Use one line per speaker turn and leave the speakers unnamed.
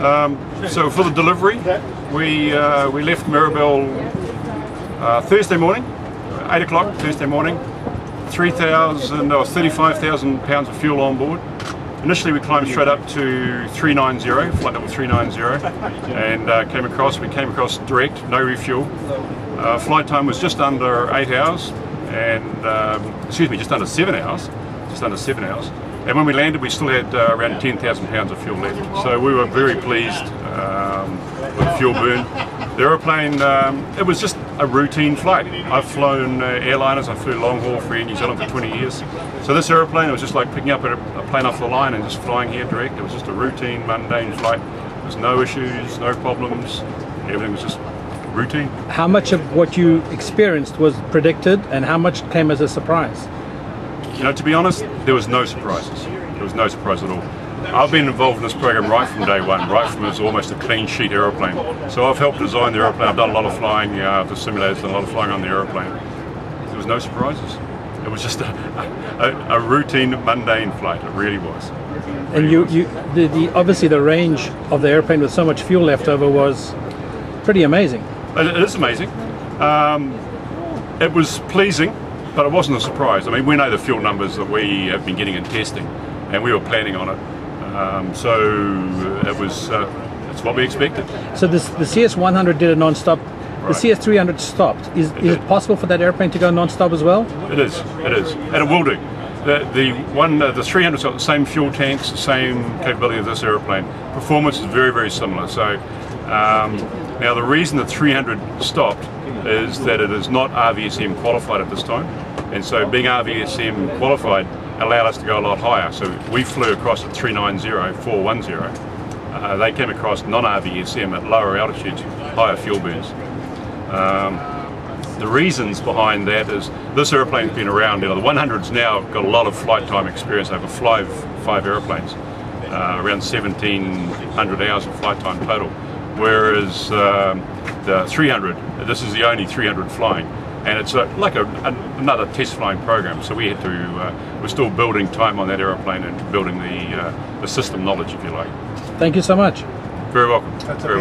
Um, so for the delivery, we uh, we left Mirabel uh, Thursday morning, eight o'clock Thursday morning. Three thousand or thirty-five thousand pounds of fuel on board. Initially, we climbed straight up to 390, flight level 390, and uh, came across. We came across direct, no refuel. Uh, flight time was just under eight hours, and um, excuse me, just under seven hours. Just under seven hours. And when we landed, we still had uh, around 10,000 pounds of fuel left. So we were very pleased um, with the fuel burn. The aeroplane, um, it was just a routine flight. I've flown uh, airliners, I flew long haul for Air New Zealand for 20 years. So this aeroplane, it was just like picking up a, a plane off the line and just flying here direct. It was just a routine, mundane flight. There was no issues, no problems. Everything was just routine.
How much of what you experienced was predicted and how much came as a surprise?
You know, to be honest, there was no surprises. There was no surprise at all. I've been involved in this program right from day one, right from it's almost a clean sheet aeroplane. So I've helped design the aeroplane. I've done a lot of flying, uh, the simulators, done a lot of flying on the aeroplane. There was no surprises. It was just a, a, a routine, mundane flight. It really was.
And you, you the, the obviously the range of the airplane with so much fuel left over was pretty amazing.
It, it is amazing. Um, it was pleasing, but it wasn't a surprise. I mean, we know the fuel numbers that we have been getting in testing, and we were planning on it. Um, so it was, uh, it's what we expected.
So this, the CS100 did a non-stop.
Right.
The CS300 stopped. Is,
It
is it possible for that airplane to go non-stop as well?
It is, it is, and it will do. The, the one, uh, the 300's got the same fuel tanks, the same capability of this aeroplane. Performance is very, very similar. So um, now the reason the 300 stopped is that it is not RVSM qualified at this time, and so being RVSM qualified allowed us to go a lot higher. So we flew across at 390, 410. Uh, they came across non-RVSM at lower altitudes, higher fuel burns. Um, the reasons behind that is this airplane's been around. You know, the 100's now got a lot of flight time experience over five five airplanes, uh, around 1,700 hours of flight time total. Whereas um, the 300, this is the only 300 flying, and it's a, like a, an, another test flying program. So we had to, uh, we're still building time on that airplane and building the uh, the system knowledge, if you like.
Thank you so much.
Very welcome. Very welcome.